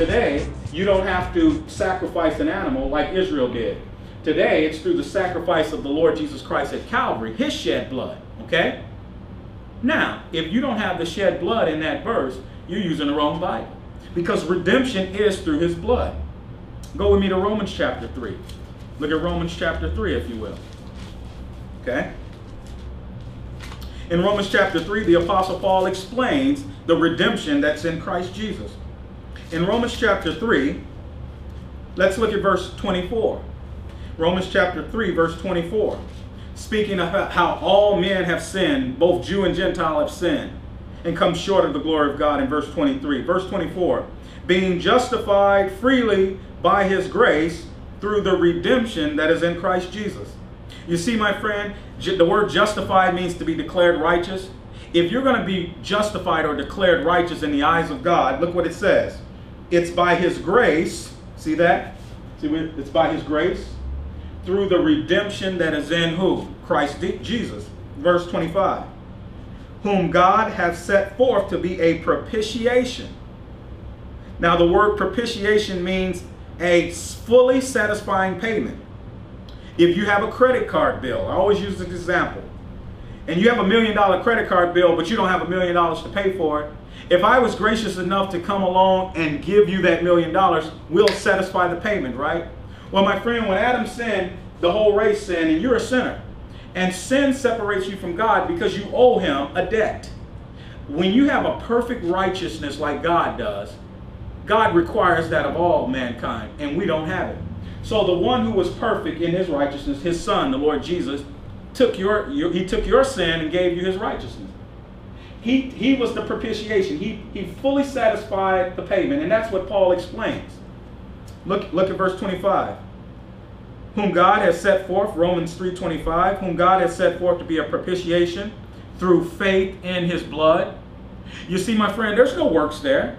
Today, you don't have to sacrifice an animal like Israel did. Today, it's through the sacrifice of the Lord Jesus Christ at Calvary, his shed blood. Okay? Now, if you don't have the shed blood in that verse, you're using the wrong Bible. Because redemption is through his blood. Go with me to Romans chapter 3. Look at Romans chapter 3, if you will. Okay? In Romans chapter 3, the Apostle Paul explains the redemption that's in Christ Jesus. In Romans chapter 3, let's look at verse 24. Romans chapter 3, verse 24. Speaking of how all men have sinned, both Jew and Gentile have sinned, and come short of the glory of God in verse 23. Verse 24. Being justified freely by his grace through the redemption that is in Christ Jesus. You see, my friend, the word justified means to be declared righteous. If you're going to be justified or declared righteous in the eyes of God, look what it says. It's by his grace. See that? See, it's by his grace through the redemption that is in who? Christ Jesus. Verse 25. Whom God hath set forth to be a propitiation. Now, the word propitiation means a fully satisfying payment. If you have a credit card bill, I always use this example, and you have a million dollar credit card bill, but you don't have a million dollars to pay for it, if I was gracious enough to come along and give you that million dollars, we'll satisfy the payment, right? Well, my friend, when Adam sinned, the whole race sinned, and you're a sinner. And sin separates you from God because you owe him a debt. When you have a perfect righteousness like God does, God requires that of all mankind, and we don't have it. So the one who was perfect in his righteousness, his son, the Lord Jesus, took your, your he took your sin and gave you his righteousness. He, he was the propitiation. He, he fully satisfied the payment, and that's what Paul explains. Look, look at verse 25. Whom God has set forth, Romans 3.25, whom God has set forth to be a propitiation through faith in his blood. You see, my friend, there's no works there.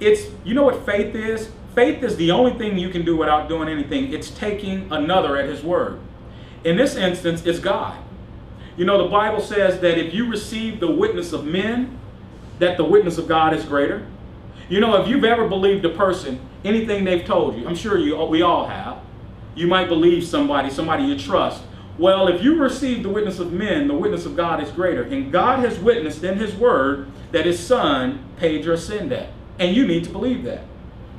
It's, you know what faith is? Faith is the only thing you can do without doing anything. It's taking another at his word. In this instance, it's God. You know, the Bible says that if you receive the witness of men, that the witness of God is greater. You know, if you've ever believed a person, anything they've told you, I'm sure you we all have. You might believe somebody, somebody you trust. Well, if you receive the witness of men, the witness of God is greater. And God has witnessed in his word that his son paid your sin debt. And you need to believe that.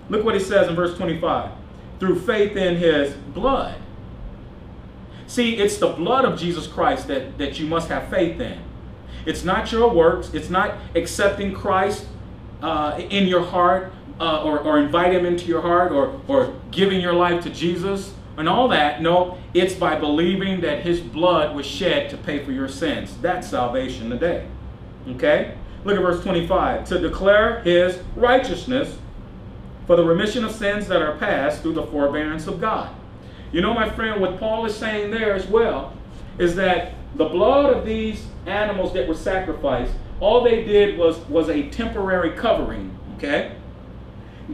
Look what he says in verse 25. Through faith in his blood. See, it's the blood of Jesus Christ that, that you must have faith in. It's not your works. It's not accepting Christ uh, in your heart uh, or, or invite him into your heart or, or giving your life to Jesus and all that. No, it's by believing that his blood was shed to pay for your sins. That's salvation today. Okay? Look at verse 25. To declare his righteousness for the remission of sins that are past through the forbearance of God. You know, my friend, what Paul is saying there as well is that the blood of these animals that were sacrificed, all they did was, was a temporary covering, okay?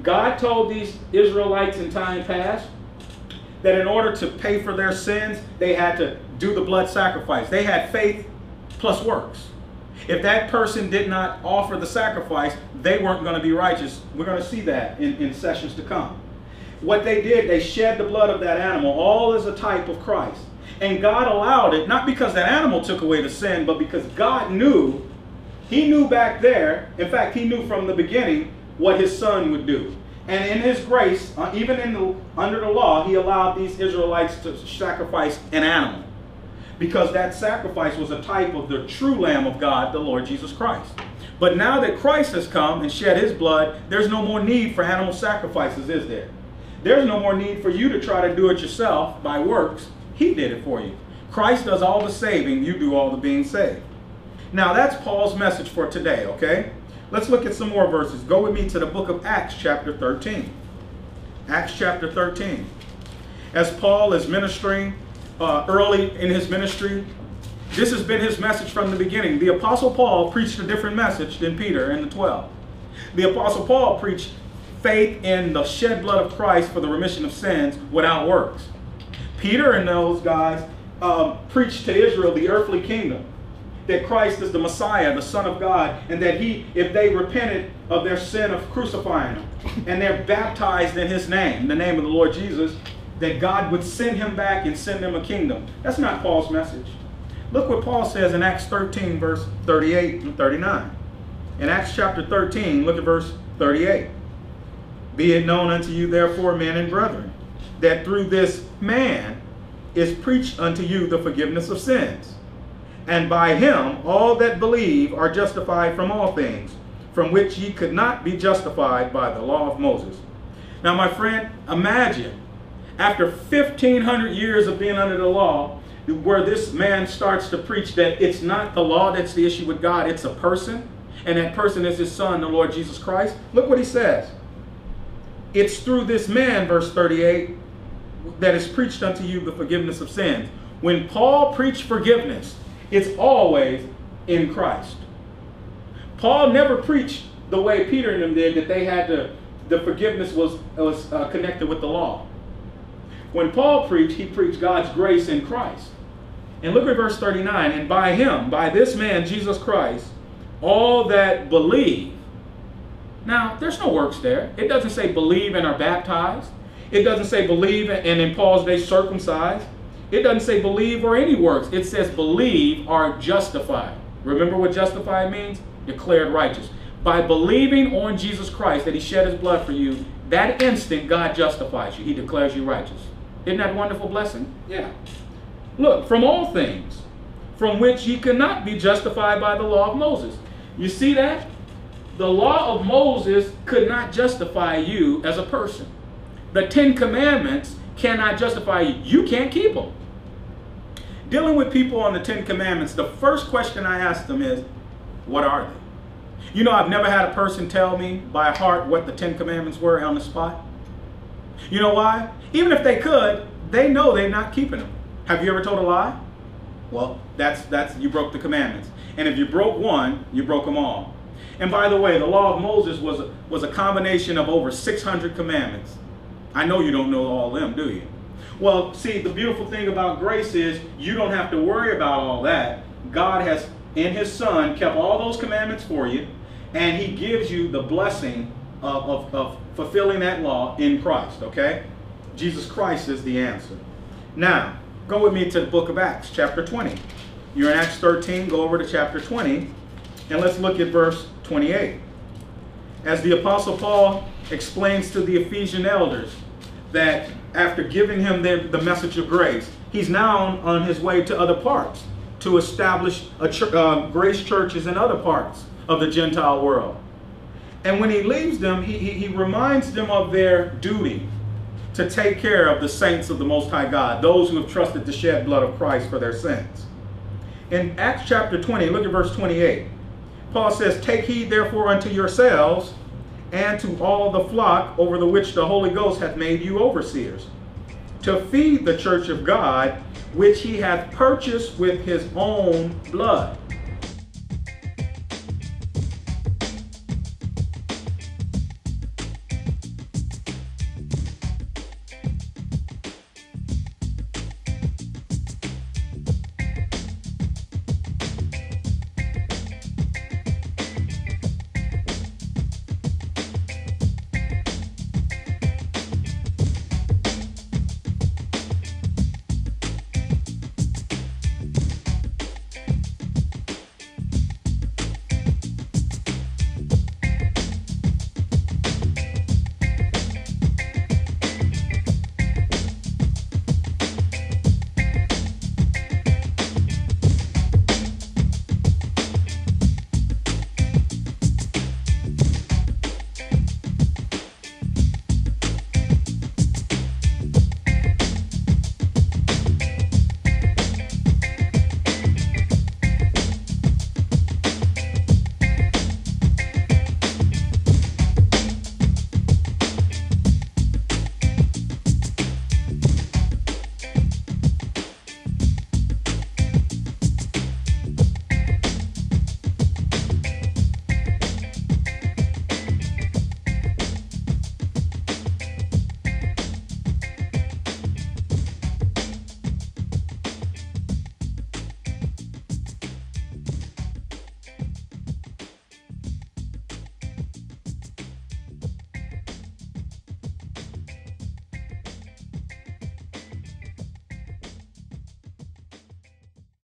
God told these Israelites in time past that in order to pay for their sins, they had to do the blood sacrifice. They had faith plus works. If that person did not offer the sacrifice, they weren't going to be righteous. We're going to see that in, in sessions to come. What they did, they shed the blood of that animal, all as a type of Christ. And God allowed it, not because that animal took away the sin, but because God knew, He knew back there, in fact, He knew from the beginning what His Son would do. And in His grace, uh, even in the, under the law, He allowed these Israelites to sacrifice an animal because that sacrifice was a type of the true Lamb of God, the Lord Jesus Christ. But now that Christ has come and shed his blood, there's no more need for animal sacrifices, is there? There's no more need for you to try to do it yourself by works. He did it for you. Christ does all the saving, you do all the being saved. Now that's Paul's message for today, okay? Let's look at some more verses. Go with me to the book of Acts chapter 13. Acts chapter 13. As Paul is ministering uh, early in his ministry. This has been his message from the beginning. The Apostle Paul preached a different message than Peter and the 12. The Apostle Paul preached faith in the shed blood of Christ for the remission of sins without works. Peter and those guys um, preached to Israel the earthly kingdom. that Christ is the Messiah, the Son of God, and that he, if they repented of their sin of crucifying him, and they're baptized in his name, the name of the Lord Jesus, that God would send him back and send them a kingdom. That's not Paul's message. Look what Paul says in Acts 13, verse 38 and 39. In Acts chapter 13, look at verse 38. Be it known unto you, therefore, men and brethren, that through this man is preached unto you the forgiveness of sins. And by him all that believe are justified from all things, from which ye could not be justified by the law of Moses. Now, my friend, imagine after 1500 years of being under the law, where this man starts to preach that it's not the law that's the issue with God, it's a person, and that person is his son, the Lord Jesus Christ. Look what he says. It's through this man, verse 38, that is preached unto you the forgiveness of sins. When Paul preached forgiveness, it's always in Christ. Paul never preached the way Peter and them did, that they had to, the forgiveness was, was uh, connected with the law. When Paul preached, he preached God's grace in Christ. And look at verse 39. And by him, by this man, Jesus Christ, all that believe. Now, there's no works there. It doesn't say believe and are baptized. It doesn't say believe and in Paul's day circumcised. It doesn't say believe or any works. It says believe are justified. Remember what justified means? Declared righteous. By believing on Jesus Christ that he shed his blood for you, that instant God justifies you. He declares you righteous. Isn't that a wonderful blessing? Yeah. Look, from all things, from which ye cannot be justified by the law of Moses. You see that? The law of Moses could not justify you as a person. The Ten Commandments cannot justify you. You can't keep them. Dealing with people on the Ten Commandments, the first question I ask them is, what are they? You know, I've never had a person tell me by heart what the Ten Commandments were on the spot. You know why? Even if they could, they know they're not keeping them. Have you ever told a lie? Well, that's that's you broke the commandments. And if you broke one, you broke them all. And by the way, the law of Moses was a, was a combination of over 600 commandments. I know you don't know all them, do you? Well, see, the beautiful thing about grace is you don't have to worry about all that. God has, in his son, kept all those commandments for you, and he gives you the blessing of, of, of fulfilling that law in Christ, okay? Jesus Christ is the answer. Now, go with me to the book of Acts, chapter 20. You're in Acts 13, go over to chapter 20, and let's look at verse 28. As the Apostle Paul explains to the Ephesian elders that after giving him the, the message of grace, he's now on his way to other parts to establish a ch uh, grace churches in other parts of the Gentile world. And when he leaves them, he, he, he reminds them of their duty to take care of the saints of the Most High God, those who have trusted the shed blood of Christ for their sins. In Acts chapter 20, look at verse 28. Paul says, Take heed therefore unto yourselves and to all the flock over the which the Holy Ghost hath made you overseers, to feed the church of God, which he hath purchased with his own blood.